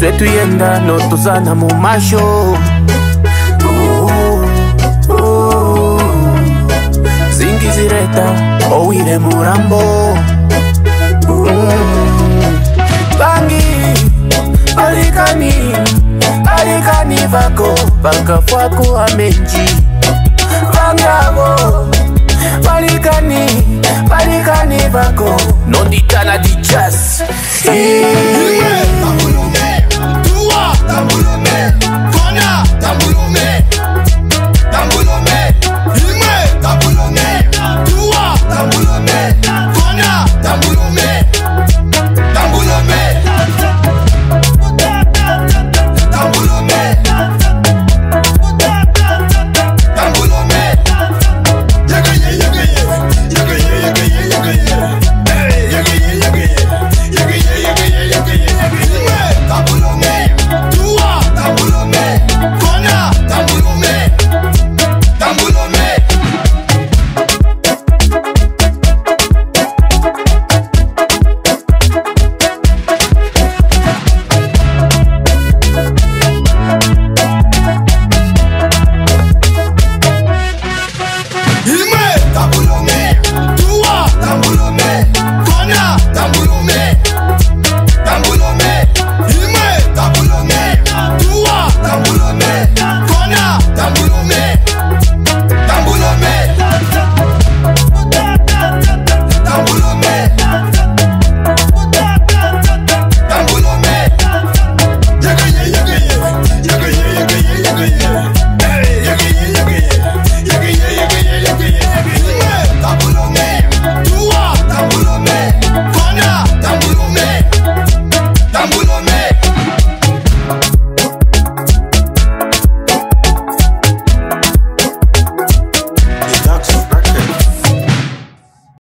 twe tuyenda notuzana mu masho zingizireta owire murambo bangi balikani balikani vako vangafwaku amenji vangavo balikani balikani vako nonditana dijas yeah.